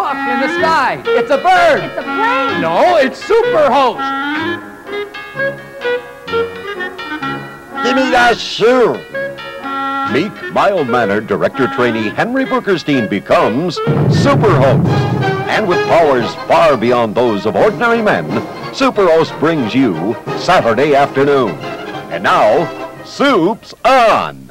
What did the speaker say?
Puff in the sky. It's a bird. It's a plane. No, it's Superhost. Give me that shoe. Meek, mild-mannered director trainee Henry Bookerstein becomes Superhost. And with powers far beyond those of ordinary men, Superhost brings you Saturday afternoon. And now, Supe's on.